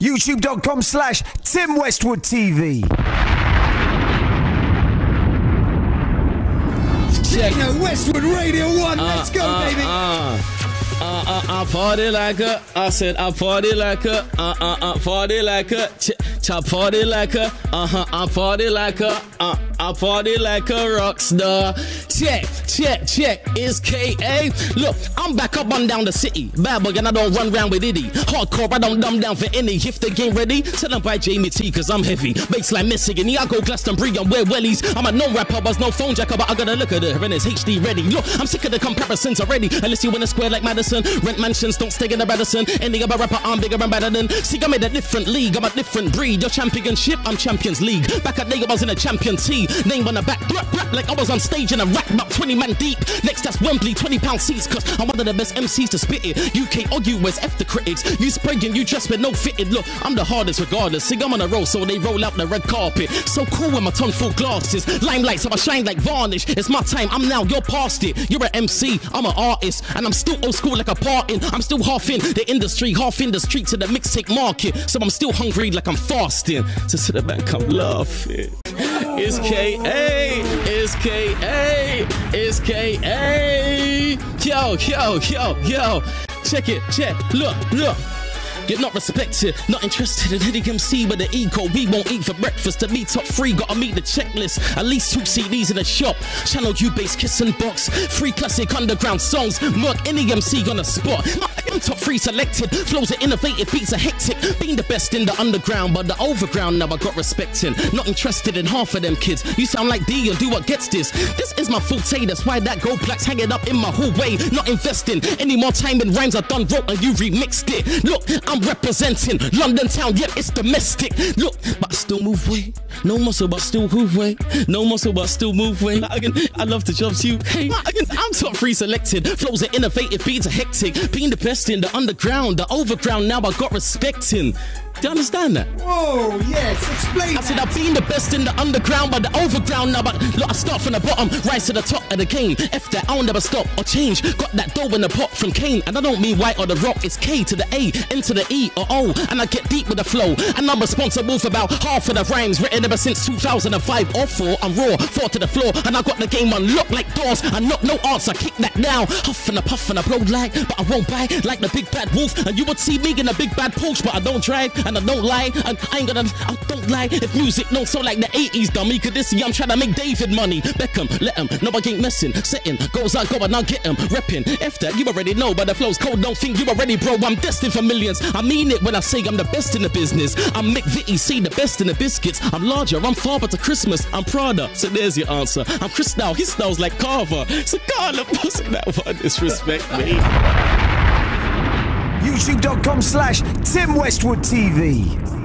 YouTube.com slash Tim Westwood TV. Check. You know, Westwood Radio 1, let's go, uh, baby. Uh, uh, uh, I party like a. I said I party like a. Uh, uh, uh, party like a. Ch- ch- party like a. Uh huh. I party like a. Uh, I party like a rock star. Check, check, check. It's KA. Look, I'm back up on down the city. Bad boy, and I don't run round with itty. Hardcore, I don't dumb down for any. If the game ready, tell them by Jamie T, cause I'm heavy. Baseline missing, and I go Glastonbury, I'm wear wellies. I'm a no rapper, but no phone jacker, but I gotta look at it, and it's HD ready. Look, I'm sick of the comparisons already. Unless you in a square like Madison, rent mansions, don't stay in the Radisson. Any other rapper, I'm bigger and better than. See, I'm in a different league, I'm a different breed. Your championship, I'm Champions League. Back at day, I was in a champion T. Name on the back, rap, rap, like I was on stage in a rap, about 20 man deep. Next, that's Wembley, 20 pound seats, cause I'm one of the best MCs to spit it. UK or US, F the critics. You spraying, you just with no fitted. Look, I'm the hardest regardless. See, I'm on a roll, so they roll out the red carpet. So cool with my tongue full glasses. Limelight, so I shine like varnish. It's my time, I'm now, you're past it. You're an MC, I'm an artist, and I'm still old school like a parting. I'm still half in the industry, half in the streets of the mixtape market. So I'm still hungry like I'm fasting. So sit back, I'm laughing. It's KA, it's KA, it's KA. Yo, yo, yo, yo. Check it, check. Look, look. You're not respected, not interested in hitting MC with the ego. We won't eat for breakfast. To be top three, gotta meet the checklist. At least two CDs in the shop. Channel U based kissing box. Free classic underground songs. Murk any MC on the spot. I'm top three selected. Flows are innovative, beats are hectic. Being the best in the underground, but the overground now I got respecting. Not interested in half of them kids. You sound like D and do what gets this. This is my forte, that's why that gold plaque's hanging up in my hallway. Not investing any more time in rhymes I done wrote and you remixed it. Look, I'm representing London town, yep, it's domestic. Look, but I still move weight. No muscle, but still move weight. No muscle, but still move weight. I, I love to jump you. Hey, can, I'm top three selected. Flows are innovative, beats are hectic. Being the best in the underground, the overground, now I got respecting. Do you understand that? Whoa, yes, explain I said I've been the best in the underground, but the overground now. But look, I start from the bottom, rise to the top of the game. F that, I'll never stop or change. Got that dough in the pot from Kane, and I don't mean white or the rock. It's K to the A, N to the E or O, and I get deep with the flow. And I'm responsible for about half of the rhymes written ever since 2005 or four. I'm raw, four to the floor, and I got the game unlocked like doors. I knock no answer, kick that down. Huff and a puff and a blow like, but I won't buy like the big bad wolf. And you would see me in a big bad Porsche, but I don't drive and I don't lie. And I ain't gonna, I don't lie. If music don't sound like the 80s, dummy, could this see I'm trying to make David money. Beckham, let him, no, I ain't messing. Setting, goes out, go and I'll get him. Repping, F that, you already know, but the flow's cold. Don't think you already, bro. I'm destined for millions. I mean it when I say I'm the best in the business. I'm McVitie, see the best in the biscuits. I'm larger, I'm father to Christmas. I'm Prada, so there's your answer. I'm Chris now, he smells like Carver. So Carla, that one? Disrespect me. YouTube.com slash Tim Westwood TV.